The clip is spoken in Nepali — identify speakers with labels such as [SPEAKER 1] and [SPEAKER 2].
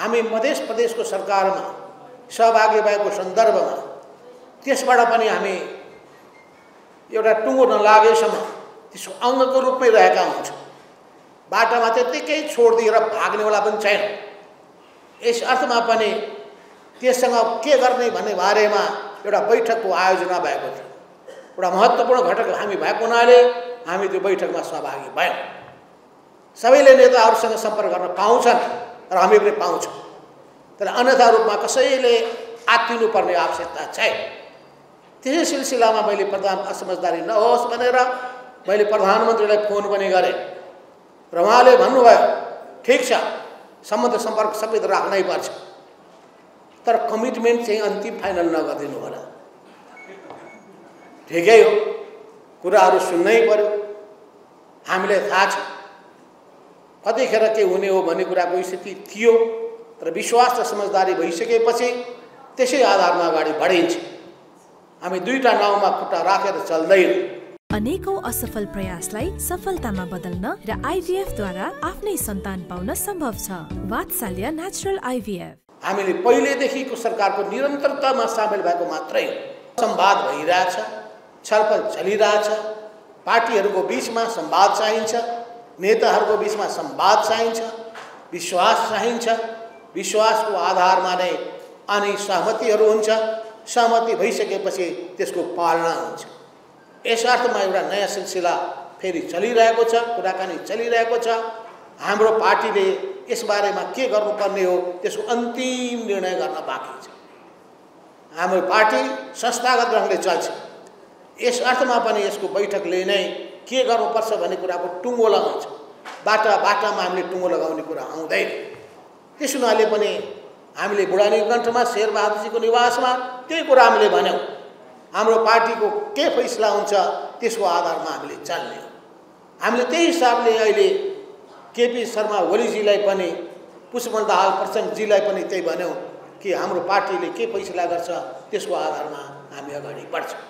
[SPEAKER 1] हामी मध्य प्रदेशको सरकारमा सहभागी भएको सन्दर्भमा त्यसबाट पनि हामी एउटा टुङ्गो नलागेसम्म त्यसको अङ्गको रूपमै रहेका हुन्छौँ। बाटोमा त्यत्तिकै छोडिदिएर भाग्नेवाला पनि छैन। यस अर्थमा पनि त्यससँग के गर्ने भन्ने बारेमा एउटा बैठकको आयोजना भएको थियो। एउटा महत्त्वपूर्ण घटक हामी भएको हुनाले हामी त्यो बैठकमा सहभागी भयौँ। सबैले नेताहरूसँग सम्पर्क गर्न पाउँछन्। र हामी पनि पाउँछौँ। तर अन्यथा रूपमा कसैले आत्तिनुपर्ने आवश्यकता छैन। त्यसै सिलसिलामा मैले प्रधान असमझदारी नहोस् भनेर मैले प्रधानमन्त्रीलाई फोन पनि गरेँ र उहाँले भन्नुभयो ठिक छ सम्बन्ध सम्पर्क सबै राख्नै पर्छ। तर कमिटमेन्ट चाहिँ अन्तिम फाइनल नगरिदिनु होला। ठिकै हो कुराहरू सुन्नै पर्यो। हामीलाई थाहा छ। कतिखेर के हुने हो भन्ने कुराको स्थिति थियो तर विश्वास र समझदारी भइसकेपछि त्यसै आधारमा अगाडि बढिन्छ। हामी दुईवटा नाउँमा खुट्टा राखेर चल्दैन।
[SPEAKER 2] अनेकौं असफल प्रयासलाई सफलतामा बदल्न र आइभीएफद्वारा आफ्नै सन्तान पाउन सम्भव छ। वात्सल्य नेचुरल आइभीएफ
[SPEAKER 1] हामीले पहिलेदेखिको सरकारको निरन्तरतामा सामेल भएको मात्रै हो। संवाद भइरहेछ छलफल चलिरहेछ पार्टीहरूको बिचमा संवाद चाहिन्छ। नेताहरूको बिचमा संवाद चाहिन्छ विश्वास चाहिन्छ विश्वासको आधारमा नै अनि सहमतिहरू हुन्छ। सहमति भइसकेपछि त्यसको पालना हुन्छ। यस अर्थमा एउटा नयाँ सिलसिला फेरि चलिरहेको छ कुराकानी चलिरहेको छ। हाम्रो पार्टीले यसबारेमा के गर्नुपर्ने हो त्यसको अन्तिम निर्णय गर्न बाँकी छ। हाम्रो पार्टी संस्थागत ढङ्गले चल्छ। यस अर्थमा पनि यसको बैठकले नै के गर्नुपर्छ भन्ने कुराको टुङ्गो लगाउँछ। बाटा बाटामा हामीले टुङ्गो लगाउने कुरा आउँदैन। त्यस हुनाले पनि हामीले बुढानी कण्ठमा शेरबहादुरजीको निवासमा त्यही कुरा हामीले भन्यौँ। हाम्रो पार्टीको के फैसला हुन्छ त्यसको आधारमा हामीले चल्ने हो। हामीले त्यही हिसाबले अहिले केपी शर्मा ओलीजीलाई पनि पुष्पमल दाहाल प्रचण्डजीलाई पनि त्यही भन्यौँ कि हाम्रो पार्टीले के फैसला गर्छ त्यसको आधारमा हामी अगाडि बढ्छौँ।